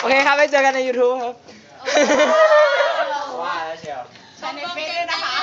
โอเคครับไว้เจอกันใน YouTube ครับว้าแล้วเชียว ชมในเฟซด้วยนะคะ